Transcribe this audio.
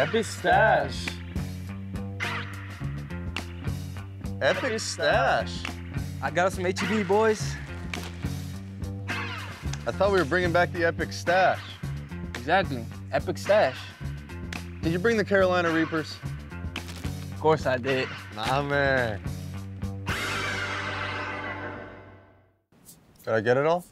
Epic stash. Epic stash. I got us some HEB, boys. I thought we were bringing back the epic stash. Exactly. Epic stash. Did you bring the Carolina Reapers? Of course I did. Nah, man. Did I get it all?